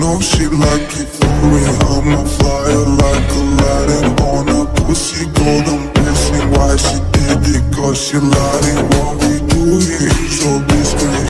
know she like it for me. I'm a fire like Aladdin On a pussy. Golden blessing Why she did it? Cause she lied. What we do here is so discreet